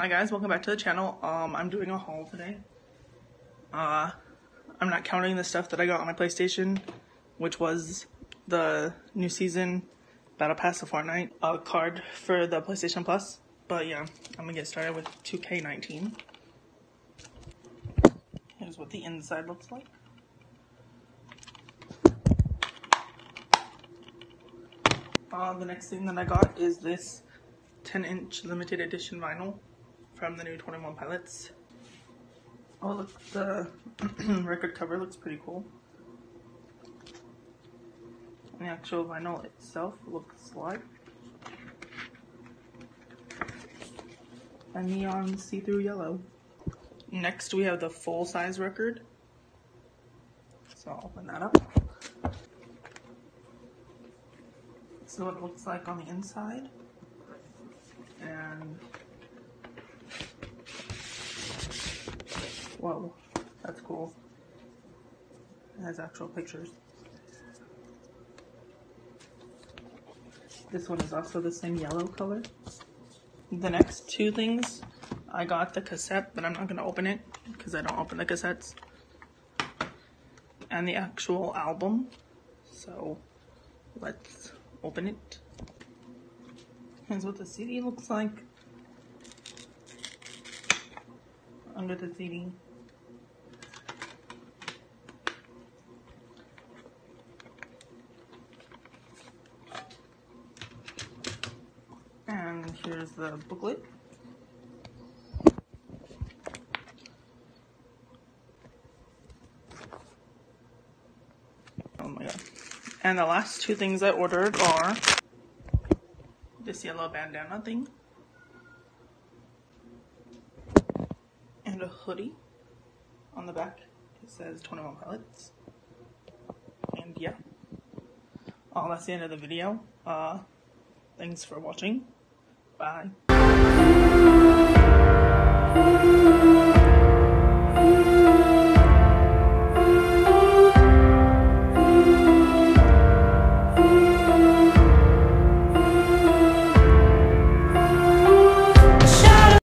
Hi guys, welcome back to the channel. Um, I'm doing a haul today. Uh, I'm not counting the stuff that I got on my PlayStation, which was the new season Battle Pass of Fortnite, a card for the PlayStation Plus. But yeah, I'm gonna get started with 2K19. Here's what the inside looks like. Uh, the next thing that I got is this 10 inch limited edition vinyl from the new 21 Pilots. Oh look, the record cover looks pretty cool. The actual vinyl itself looks like a neon see-through yellow. Next we have the full-size record. So I'll open that up. Is what it looks like on the inside. And Whoa, that's cool. It has actual pictures. This one is also the same yellow color. The next two things, I got the cassette, but I'm not going to open it because I don't open the cassettes. And the actual album. So let's open it. Here's what the CD looks like. Under the CD. And here's the booklet. Oh my god. And the last two things I ordered are this yellow bandana thing and a hoodie on the back. It says 21 Pilots. And yeah. Oh, that's the end of the video. Uh, thanks for watching. Bye.